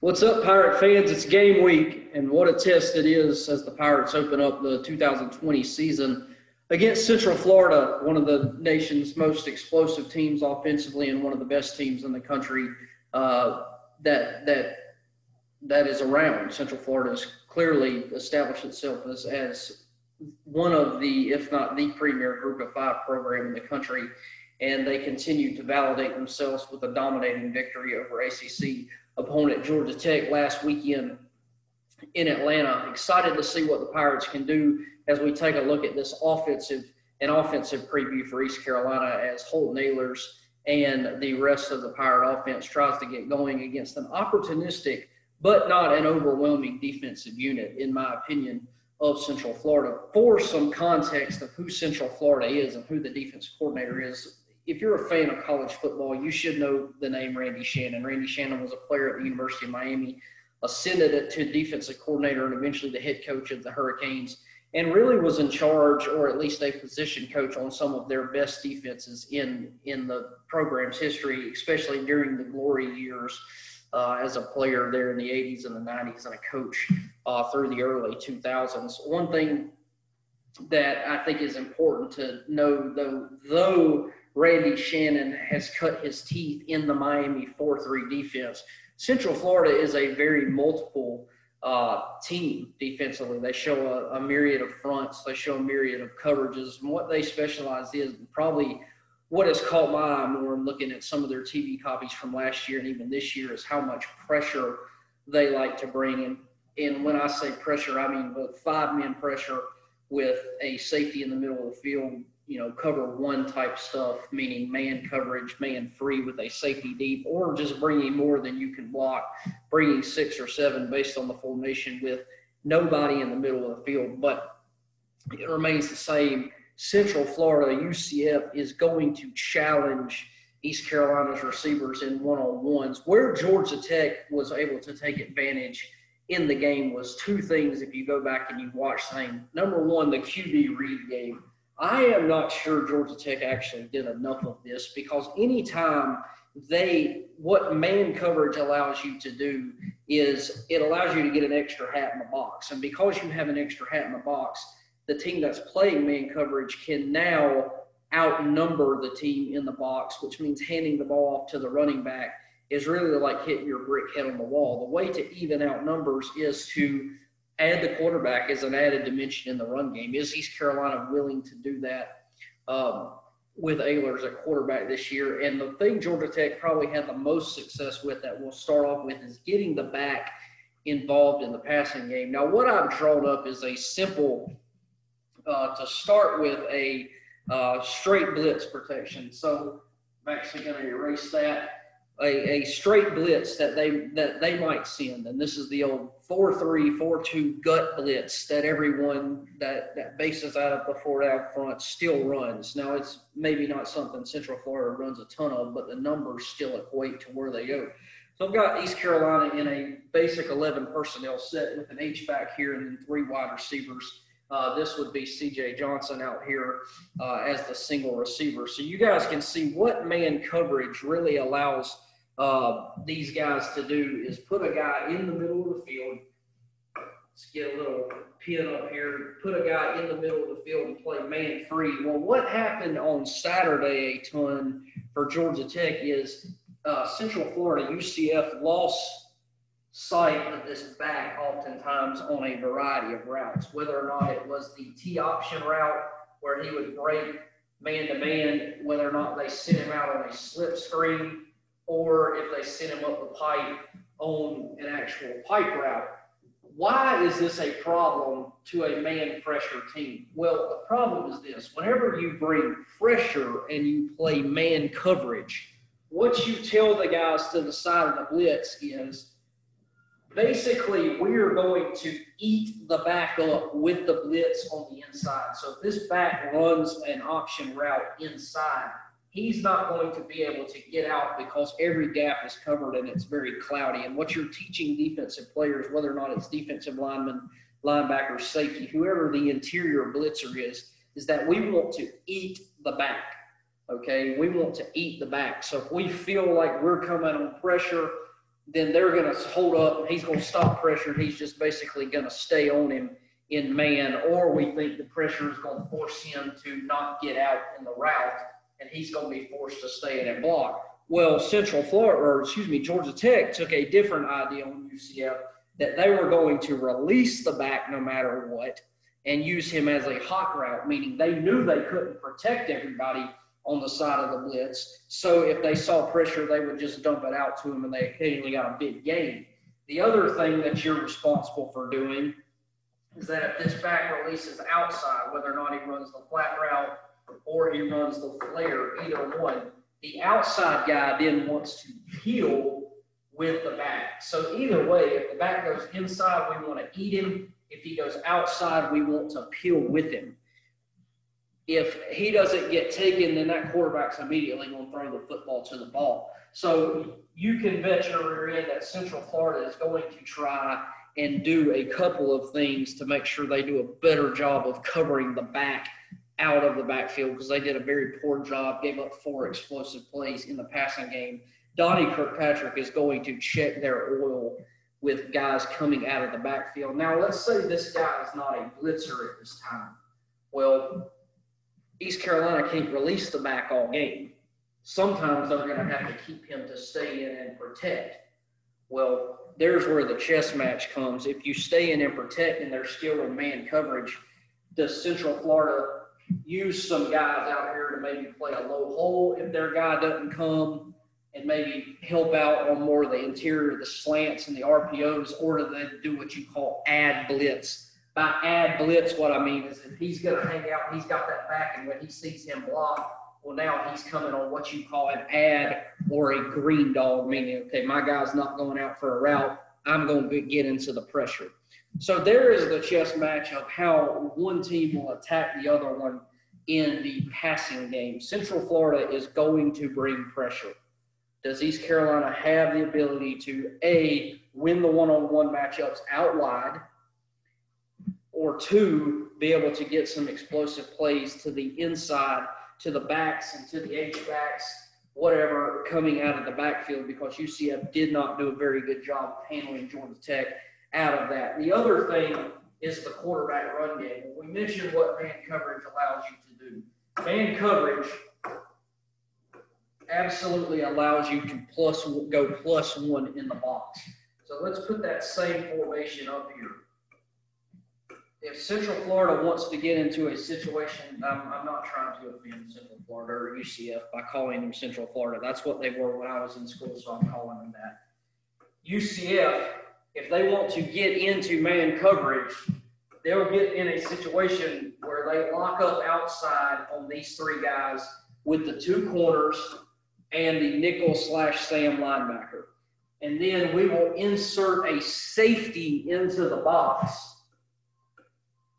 What's up, Pirate fans? It's game week, and what a test it is as the Pirates open up the 2020 season against Central Florida, one of the nation's most explosive teams offensively and one of the best teams in the country uh, that that that is around. Central Florida has clearly established itself as, as one of the, if not the premier group of five program in the country, and they continue to validate themselves with a dominating victory over ACC opponent Georgia Tech last weekend in Atlanta. Excited to see what the Pirates can do as we take a look at this offensive an offensive preview for East Carolina as Holton Ahlers and the rest of the Pirate offense tries to get going against an opportunistic but not an overwhelming defensive unit, in my opinion, of Central Florida. For some context of who Central Florida is and who the defense coordinator is, if you're a fan of college football, you should know the name Randy Shannon. Randy Shannon was a player at the University of Miami, ascended it to defensive coordinator and eventually the head coach of the Hurricanes, and really was in charge, or at least a position coach, on some of their best defenses in in the program's history, especially during the glory years. Uh, as a player there in the 80s and the 90s and a coach uh, through the early 2000s. One thing that I think is important to know, though, though Randy Shannon has cut his teeth in the Miami 4 3 defense. Central Florida is a very multiple uh, team defensively. They show a, a, myriad of fronts, they show a myriad of coverages. And what they specialize is probably what has caught my eye more in looking at some of their TV copies from last year and even this year is how much pressure they like to bring in. And when I say pressure, I mean both five men pressure with a safety in the middle of the field you know, cover one type stuff, meaning man coverage, man free with a safety deep, or just bringing more than you can block, bringing six or seven based on the formation with nobody in the middle of the field. But it remains the same. Central Florida, UCF, is going to challenge East Carolina's receivers in one on ones. Where Georgia Tech was able to take advantage in the game was two things if you go back and you watch things. Number one, the QB read game I am not sure Georgia Tech actually did enough of this because anytime they, what man coverage allows you to do is it allows you to get an extra hat in the box. And because you have an extra hat in the box, the team that's playing man coverage can now outnumber the team in the box, which means handing the ball off to the running back is really like hitting your brick head on the wall. The way to even out numbers is to add the quarterback as an added dimension in the run game. Is East Carolina willing to do that um, with Ahlers a quarterback this year? And the thing Georgia Tech probably had the most success with that we'll start off with is getting the back involved in the passing game. Now, what I've drawn up is a simple, uh, to start with, a uh, straight blitz protection. So I'm actually going to erase that a, a straight blitz that they that they might send, and this is the old four three four two gut blitz that everyone that that bases out of the four out front still runs. Now it's maybe not something Central Florida runs a ton of, but the numbers still equate to where they go. So I've got East Carolina in a basic 11 personnel set with an H back here and then three wide receivers. Uh, this would be C.J. Johnson out here uh, as the single receiver. So you guys can see what man coverage really allows uh, these guys to do is put a guy in the middle of the field. Let's get a little pin up here. Put a guy in the middle of the field and play man free. Well, what happened on Saturday a ton for Georgia Tech is uh, Central Florida UCF lost sight of this back oftentimes on a variety of routes, whether or not it was the T option route where he would break man to man, whether or not they sent him out on a slip screen or if they send him up the pipe on an actual pipe route. Why is this a problem to a man pressure team? Well, the problem is this whenever you bring pressure and you play man coverage, what you tell the guys to the side of the blitz is basically we're going to eat the back up with the blitz on the inside. So if this back runs an option route inside, he's not going to be able to get out because every gap is covered and it's very cloudy. And what you're teaching defensive players, whether or not it's defensive linemen, linebackers, safety, whoever the interior blitzer is, is that we want to eat the back. Okay, we want to eat the back. So if we feel like we're coming on pressure, then they're going to hold up. He's going to stop pressure. He's just basically going to stay on him in man, or we think the pressure is going to force him to not get out in the route, and he's going to be forced to stay in and block. Well, Central Florida, or excuse me, Georgia Tech took a different idea on UCF that they were going to release the back no matter what and use him as a hot route, meaning they knew they couldn't protect everybody on the side of the blitz. So if they saw pressure, they would just dump it out to him and they occasionally got a big gain. The other thing that you're responsible for doing is that if this back releases outside, whether or not he runs the flat route or he runs the flare, either one, the outside guy then wants to peel with the back. So either way, if the back goes inside, we want to eat him. If he goes outside, we want to peel with him. If he doesn't get taken, then that quarterback's immediately going to throw the football to the ball. So you can bet your rear end that Central Florida is going to try and do a couple of things to make sure they do a better job of covering the back out of the backfield because they did a very poor job, gave up four explosive plays in the passing game. Donnie Kirkpatrick is going to check their oil with guys coming out of the backfield. Now, let's say this guy is not a blitzer at this time. Well, East Carolina can't release the back all game. Sometimes they're going to have to keep him to stay in and protect. Well, there's where the chess match comes. If you stay in and protect and they're still in man coverage, does Central Florida use some guys out here to maybe play a low hole if their guy doesn't come and maybe help out on more of the interior, the slants and the RPOs, or do they do what you call add blitz? By add blitz, what I mean is if he's going to hang out, he's got that back, and when he sees him block, well, now he's coming on what you call an add or a green dog, meaning, okay, my guy's not going out for a route. I'm going to get into the pressure. So there is the chess match of how one team will attack the other one in the passing game. Central Florida is going to bring pressure. Does East Carolina have the ability to A, win the one on one matchups out wide, or two, be able to get some explosive plays to the inside, to the backs, and to the H backs, whatever, coming out of the backfield because UCF did not do a very good job handling Georgia Tech out of that. The other thing is the quarterback run game. We mentioned what man coverage allows you to do. Man coverage absolutely allows you to plus go plus one in the box. So let's put that same formation up here. If Central Florida wants to get into a situation, I'm, I'm not trying to offend Central Florida or UCF by calling them Central Florida. That's what they were when I was in school, so I'm calling them that. UCF if they want to get into man coverage, they'll get in a situation where they lock up outside on these three guys with the two corners and the nickel slash Sam linebacker. And then we will insert a safety into the box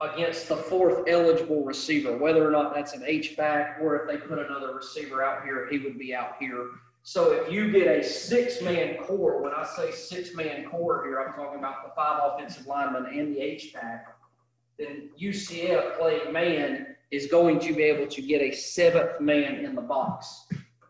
against the fourth eligible receiver, whether or not that's an H back or if they put another receiver out here, he would be out here so if you get a six-man core, when I say six-man core here, I'm talking about the five offensive linemen and the H-back, then UCF playing man is going to be able to get a seventh man in the box.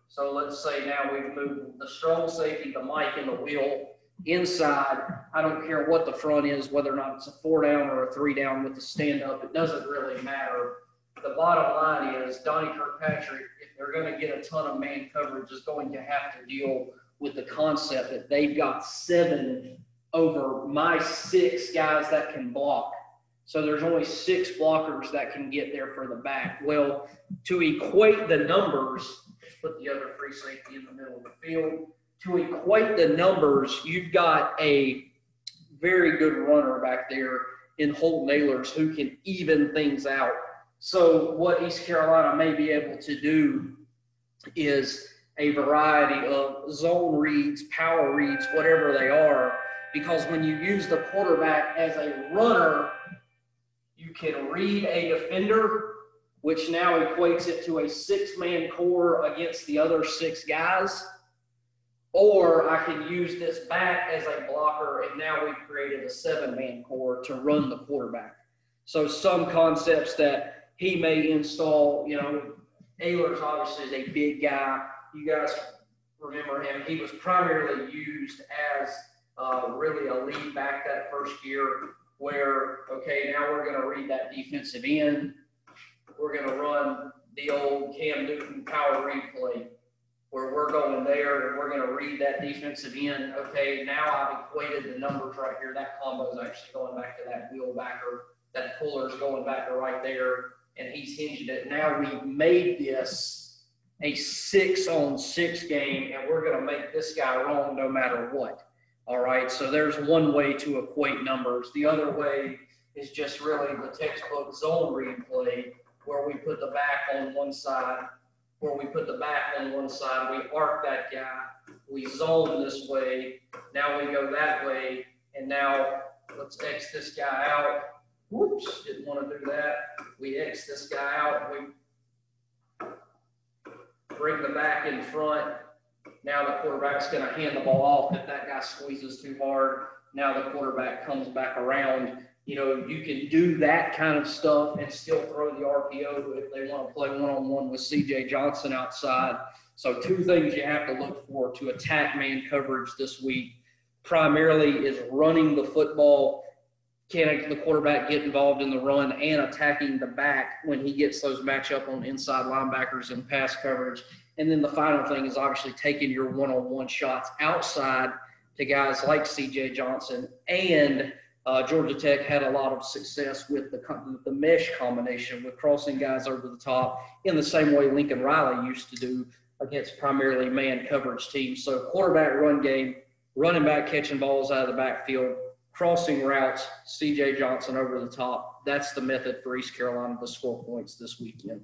So let's say now we've moved the strong safety, the Mike, and the Will inside. I don't care what the front is, whether or not it's a four down or a three down with the stand up. It doesn't really matter. The bottom line is Donnie Kirkpatrick they're going to get a ton of man coverage, is going to have to deal with the concept that they've got seven over my six guys that can block. So there's only six blockers that can get there for the back. Well, to equate the numbers, put the other free safety in the middle of the field. To equate the numbers, you've got a very good runner back there in Holton Ahlers who can even things out so what East Carolina may be able to do is a variety of zone reads, power reads, whatever they are, because when you use the quarterback as a runner, you can read a defender, which now equates it to a six-man core against the other six guys. Or I can use this back as a blocker, and now we've created a seven-man core to run the quarterback. So some concepts that he may install, you know, Ahlers obviously is a big guy. You guys remember him. He was primarily used as uh, really a lead back that first year where, okay, now we're gonna read that defensive end. We're gonna run the old Cam Newton power replay where we're going there and we're gonna read that defensive end. Okay, now I've equated the numbers right here. That combo is actually going back to that Will backer. That puller is going back to right there and he's hinged it. Now we've made this a six on six game and we're gonna make this guy wrong no matter what. All right, so there's one way to equate numbers. The other way is just really the textbook zone replay where we put the back on one side, where we put the back on one side, we arc that guy, we zone this way, now we go that way, and now let's X this guy out. Whoops, didn't want to do that. We X this guy out, we bring the back in front. Now the quarterback's going to hand the ball off. If that guy squeezes too hard, now the quarterback comes back around. You know, you can do that kind of stuff and still throw the RPO if they want to play one on one with CJ Johnson outside. So, two things you have to look for to attack man coverage this week primarily is running the football. Can the quarterback get involved in the run and attacking the back when he gets those matchup on inside linebackers and pass coverage? And then the final thing is obviously taking your one on one shots outside to guys like CJ Johnson. And uh, Georgia Tech had a lot of success with the, the mesh combination, with crossing guys over the top in the same way Lincoln Riley used to do against primarily man coverage teams. So, quarterback run game, running back catching balls out of the backfield, crossing routes, CJ Johnson over the top. That's the method for East Carolina to score points this weekend.